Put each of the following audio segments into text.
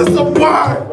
is the word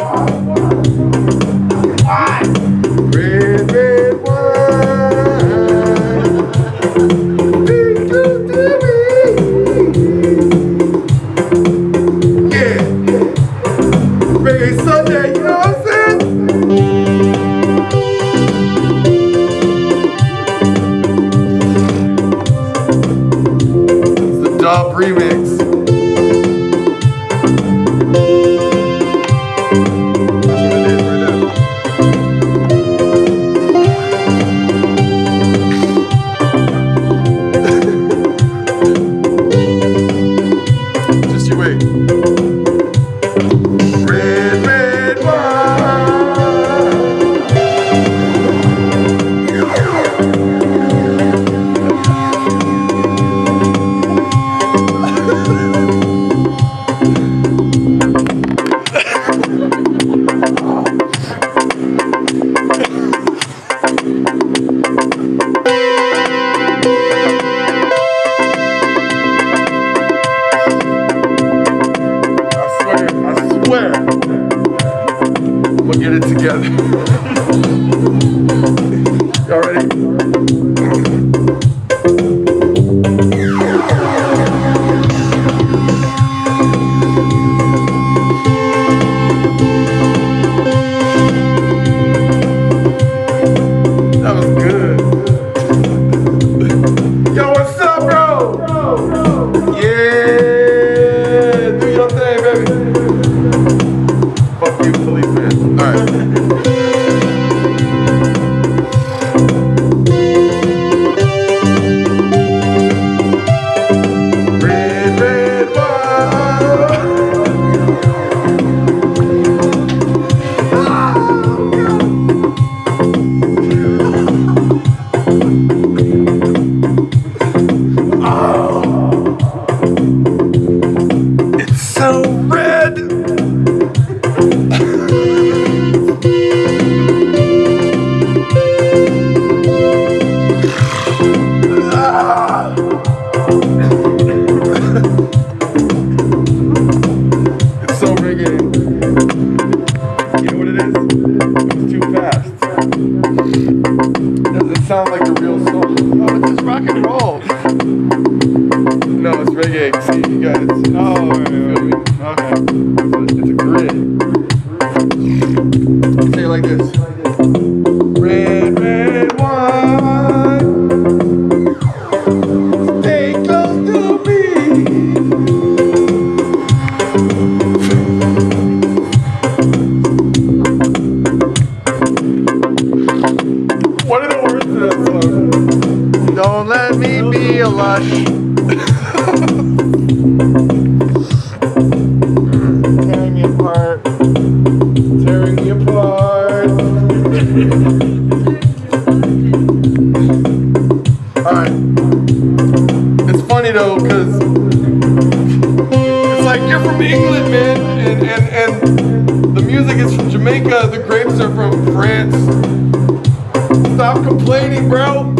already. reggae. See you guys. Alright. It's funny though, because it's like you're from England, man, and, and, and the music is from Jamaica, the grapes are from France. Stop complaining, bro.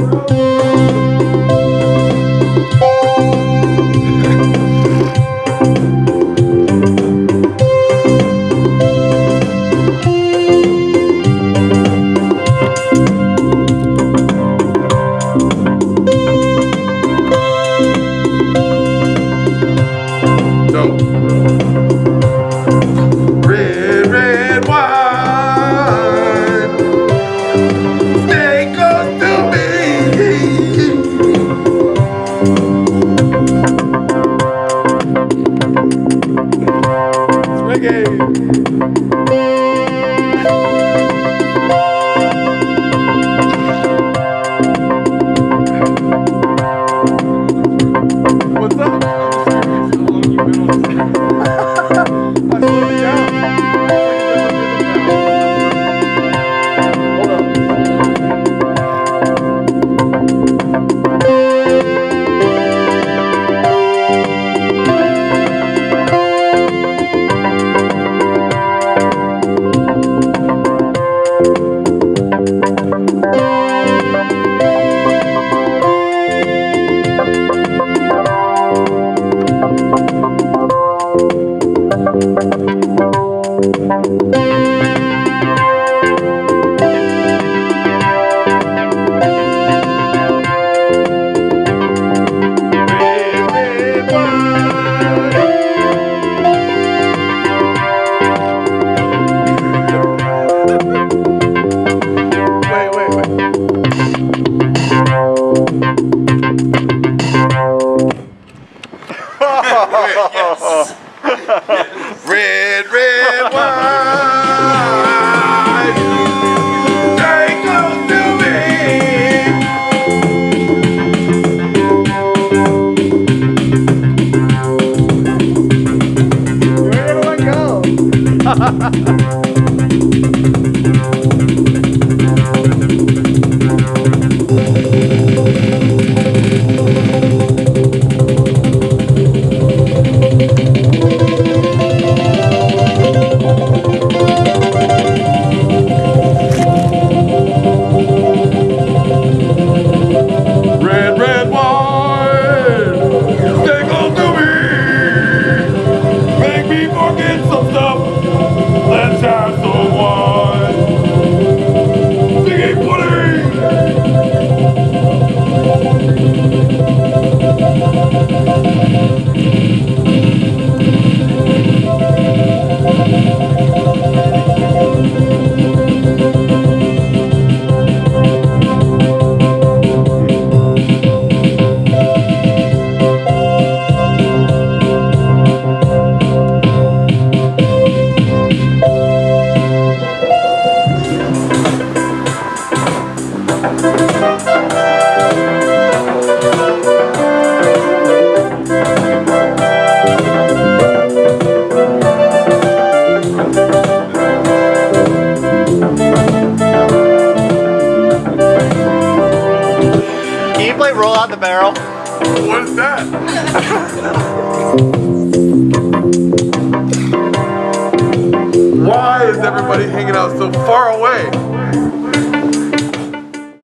On the barrel. What is that? Why is everybody hanging out so far away?